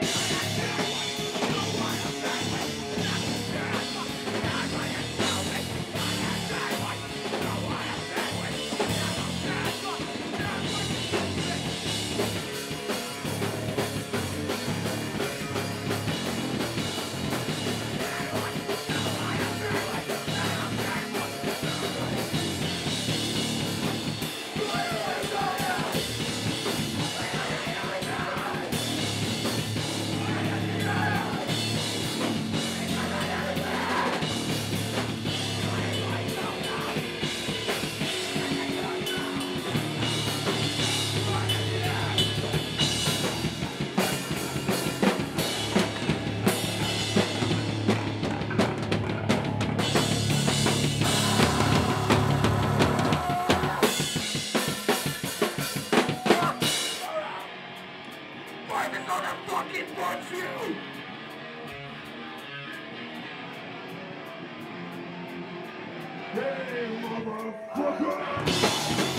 Why fucking want you? Hey, motherfucker!